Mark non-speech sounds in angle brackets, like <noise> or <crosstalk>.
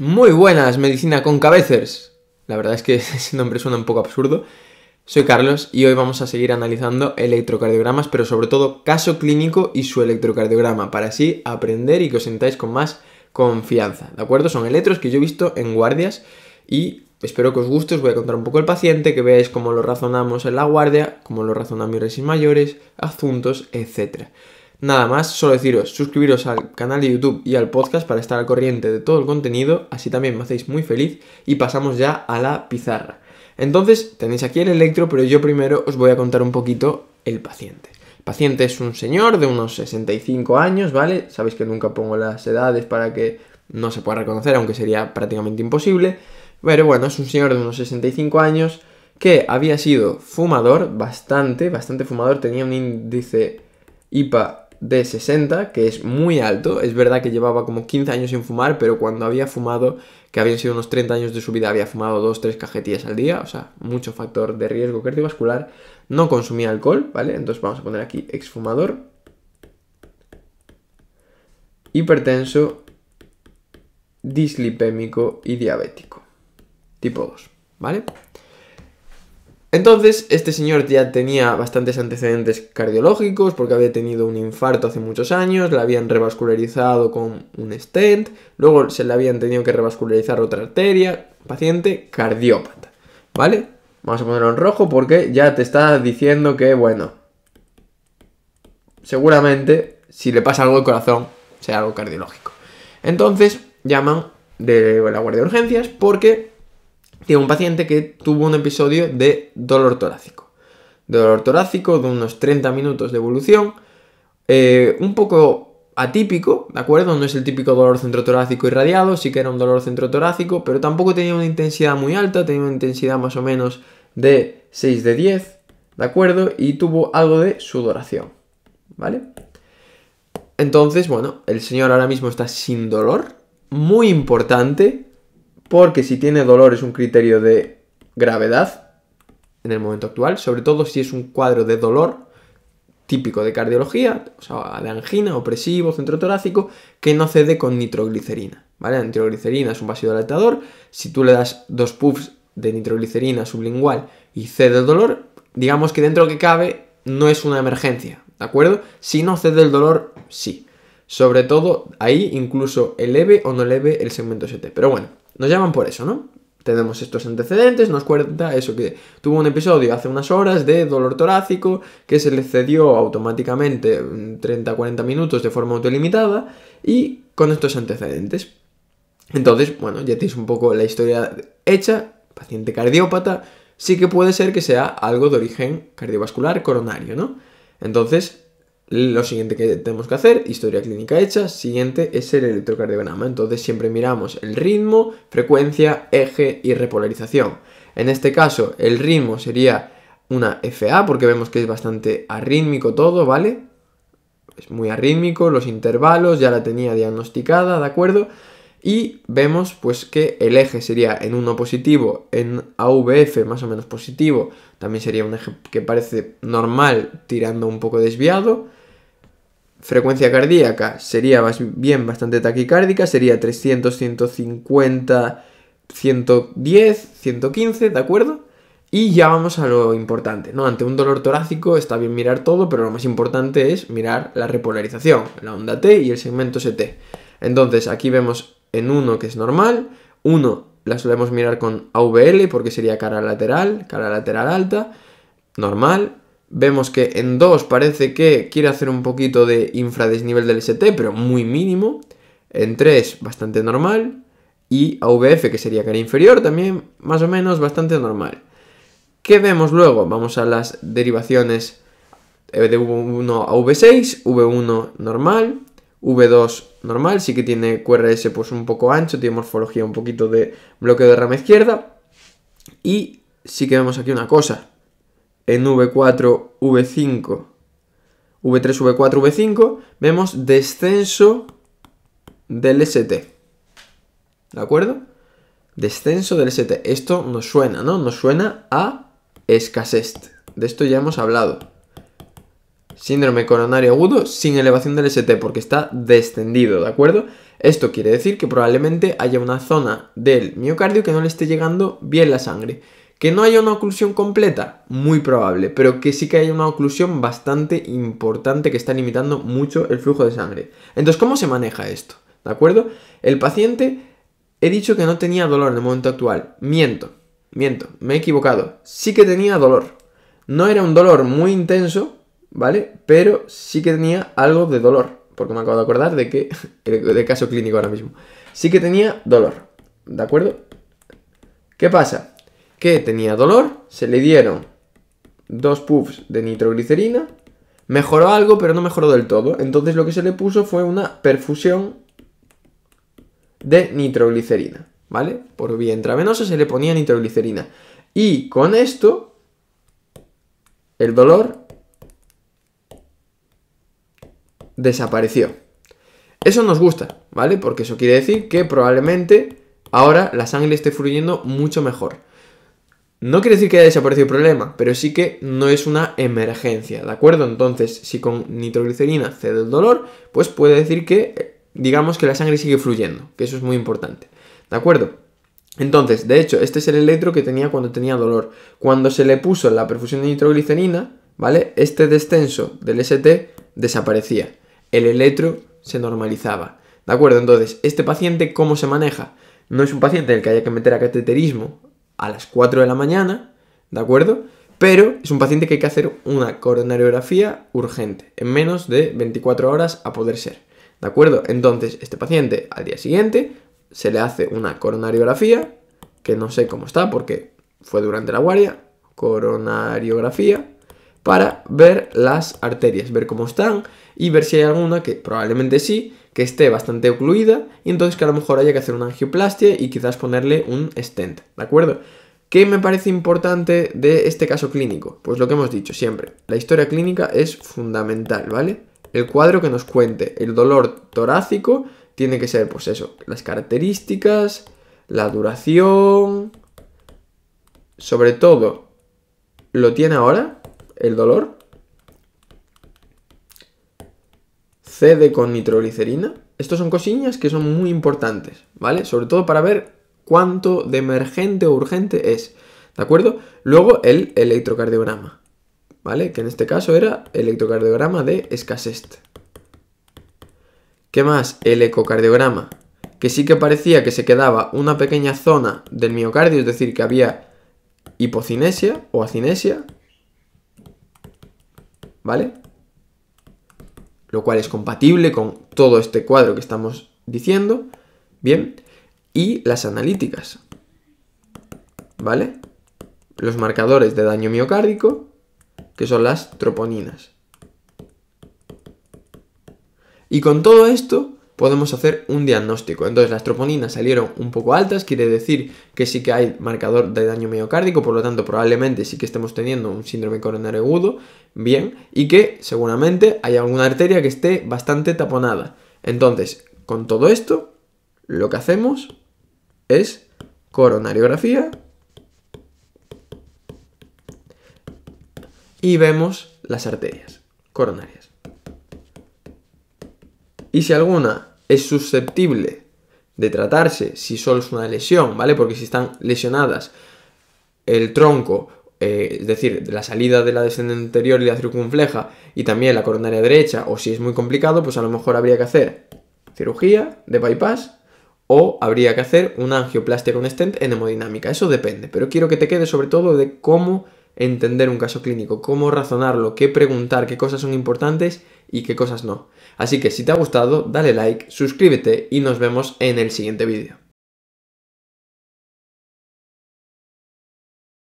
Muy buenas, medicina con cabezas. La verdad es que <laughs> ese nombre suena un poco absurdo. Soy Carlos y hoy vamos a seguir analizando electrocardiogramas, pero sobre todo caso clínico y su electrocardiograma, para así aprender y que os sentáis con más confianza. ¿De acuerdo? Son electros que yo he visto en guardias y espero que os guste. Os voy a contar un poco el paciente, que veáis cómo lo razonamos en la guardia, cómo lo razonamos en mayores, adjuntos, etcétera. Nada más, solo deciros, suscribiros al canal de YouTube y al podcast para estar al corriente de todo el contenido, así también me hacéis muy feliz y pasamos ya a la pizarra. Entonces, tenéis aquí el electro, pero yo primero os voy a contar un poquito el paciente. El paciente es un señor de unos 65 años, ¿vale? Sabéis que nunca pongo las edades para que no se pueda reconocer, aunque sería prácticamente imposible. Pero bueno, es un señor de unos 65 años que había sido fumador, bastante, bastante fumador, tenía un índice IPA de 60, que es muy alto. Es verdad que llevaba como 15 años sin fumar, pero cuando había fumado, que habían sido unos 30 años de su vida, había fumado 2-3 cajetillas al día, o sea, mucho factor de riesgo cardiovascular. No consumía alcohol, ¿vale? Entonces vamos a poner aquí exfumador. Hipertenso, dislipémico y diabético. Tipo 2, ¿vale? Entonces, este señor ya tenía bastantes antecedentes cardiológicos porque había tenido un infarto hace muchos años, le habían revascularizado con un stent, luego se le habían tenido que revascularizar otra arteria, paciente cardiópata, ¿vale? Vamos a ponerlo en rojo porque ya te está diciendo que, bueno, seguramente si le pasa algo al corazón, sea algo cardiológico. Entonces, llaman de la guardia de urgencias porque tiene un paciente que tuvo un episodio de dolor torácico. Dolor torácico de unos 30 minutos de evolución, eh, un poco atípico, ¿de acuerdo? No es el típico dolor centrotorácico irradiado, sí que era un dolor centrotorácico, pero tampoco tenía una intensidad muy alta, tenía una intensidad más o menos de 6 de 10, ¿de acuerdo? Y tuvo algo de sudoración, ¿vale? Entonces, bueno, el señor ahora mismo está sin dolor, muy importante, porque si tiene dolor es un criterio de gravedad en el momento actual, sobre todo si es un cuadro de dolor típico de cardiología, o sea, de angina, opresivo, centro torácico, que no cede con nitroglicerina, ¿vale? La nitroglicerina es un vasodilatador, si tú le das dos puffs de nitroglicerina sublingual y cede el dolor, digamos que dentro que cabe no es una emergencia, ¿de acuerdo? Si no cede el dolor, sí. Sobre todo ahí incluso eleve o no eleve el segmento ST. Pero bueno, nos llaman por eso, ¿no? Tenemos estos antecedentes, nos cuenta eso que tuvo un episodio hace unas horas de dolor torácico que se le cedió automáticamente 30-40 minutos de forma autolimitada y con estos antecedentes. Entonces, bueno, ya tienes un poco la historia hecha, paciente cardiópata, sí que puede ser que sea algo de origen cardiovascular coronario, ¿no? Entonces, lo siguiente que tenemos que hacer, historia clínica hecha, siguiente es el electrocardiograma. Entonces siempre miramos el ritmo, frecuencia, eje y repolarización. En este caso el ritmo sería una FA porque vemos que es bastante arrítmico todo, ¿vale? Es muy arrítmico, los intervalos ya la tenía diagnosticada, ¿de acuerdo? Y vemos pues que el eje sería en 1 positivo, en AVF más o menos positivo, también sería un eje que parece normal tirando un poco desviado frecuencia cardíaca sería más bien bastante taquicárdica, sería 300, 150, 110, 115, ¿de acuerdo? Y ya vamos a lo importante, ¿no? Ante un dolor torácico está bien mirar todo, pero lo más importante es mirar la repolarización, la onda T y el segmento ST. Entonces aquí vemos en uno que es normal, uno la solemos mirar con AVL porque sería cara lateral, cara lateral alta, normal, Vemos que en 2 parece que quiere hacer un poquito de infradesnivel del ST, pero muy mínimo. En 3 bastante normal. Y AVF, que sería cara inferior, también más o menos bastante normal. ¿Qué vemos luego? Vamos a las derivaciones de V1 a V6, V1 normal, V2 normal, sí que tiene QRS pues un poco ancho, tiene morfología un poquito de bloqueo de rama izquierda. Y sí que vemos aquí una cosa, en V4, V5, V3, V4, V5, vemos descenso del ST. ¿De acuerdo? Descenso del ST. Esto nos suena, ¿no? Nos suena a escasez. De esto ya hemos hablado. síndrome coronario agudo sin elevación del ST porque está descendido, ¿de acuerdo? Esto quiere decir que probablemente haya una zona del miocardio que no le esté llegando bien la sangre. Que no haya una oclusión completa, muy probable, pero que sí que haya una oclusión bastante importante que está limitando mucho el flujo de sangre. Entonces, ¿cómo se maneja esto? ¿De acuerdo? El paciente, he dicho que no tenía dolor en el momento actual. Miento, miento, me he equivocado. Sí que tenía dolor. No era un dolor muy intenso, ¿vale? Pero sí que tenía algo de dolor, porque me acabo de acordar de que, <laughs> de caso clínico ahora mismo. Sí que tenía dolor, ¿de acuerdo? ¿Qué pasa? Que tenía dolor, se le dieron dos puffs de nitroglicerina, mejoró algo, pero no mejoró del todo. Entonces lo que se le puso fue una perfusión de nitroglicerina, ¿vale? Por vía intravenosa se le ponía nitroglicerina. Y con esto, el dolor desapareció. Eso nos gusta, ¿vale? Porque eso quiere decir que probablemente ahora la sangre esté fluyendo mucho mejor. No quiere decir que haya desaparecido el problema, pero sí que no es una emergencia, ¿de acuerdo? Entonces, si con nitroglicerina cede el dolor, pues puede decir que, digamos que la sangre sigue fluyendo, que eso es muy importante, ¿de acuerdo? Entonces, de hecho, este es el electro que tenía cuando tenía dolor. Cuando se le puso la perfusión de nitroglicerina, ¿vale? Este descenso del ST desaparecía el electro se normalizaba. ¿De acuerdo? Entonces, ¿este paciente cómo se maneja? No es un paciente en el que haya que meter a cateterismo a las 4 de la mañana, ¿de acuerdo? Pero es un paciente que hay que hacer una coronariografía urgente, en menos de 24 horas a poder ser. ¿De acuerdo? Entonces, este paciente al día siguiente se le hace una coronariografía, que no sé cómo está porque fue durante la guardia, coronariografía, para ver las arterias, ver cómo están y ver si hay alguna que probablemente sí, que esté bastante ocluida y entonces que a lo mejor haya que hacer una angioplastia y quizás ponerle un stent, ¿de acuerdo? ¿Qué me parece importante de este caso clínico? Pues lo que hemos dicho siempre, la historia clínica es fundamental, ¿vale? El cuadro que nos cuente el dolor torácico tiene que ser, pues eso, las características, la duración, sobre todo, ¿lo tiene ahora? el dolor. Cede con nitroglicerina. Estos son cosillas que son muy importantes, ¿vale? Sobre todo para ver cuánto de emergente o urgente es, ¿de acuerdo? Luego el electrocardiograma, ¿vale? Que en este caso era electrocardiograma de Escasest. ¿Qué más? El ecocardiograma, que sí que parecía que se quedaba una pequeña zona del miocardio, es decir, que había hipocinesia o acinesia, ¿vale? Lo cual es compatible con todo este cuadro que estamos diciendo, ¿bien? Y las analíticas, ¿vale? Los marcadores de daño miocárdico, que son las troponinas. Y con todo esto podemos hacer un diagnóstico. Entonces las troponinas salieron un poco altas, quiere decir que sí que hay marcador de daño miocárdico, por lo tanto probablemente sí que estemos teniendo un síndrome coronario agudo, bien, y que seguramente hay alguna arteria que esté bastante taponada. Entonces, con todo esto, lo que hacemos es coronariografía y vemos las arterias coronarias. Y si alguna es susceptible de tratarse si solo es una lesión, ¿vale? Porque si están lesionadas el tronco, eh, es decir, la salida de la descendente anterior y la circunfleja y también la coronaria derecha, o si es muy complicado, pues a lo mejor habría que hacer cirugía de bypass o habría que hacer una angioplastia con stent en hemodinámica. Eso depende, pero quiero que te quede sobre todo de cómo entender un caso clínico, cómo razonarlo, qué preguntar, qué cosas son importantes y qué cosas no. Así que si te ha gustado, dale like, suscríbete y nos vemos en el siguiente vídeo.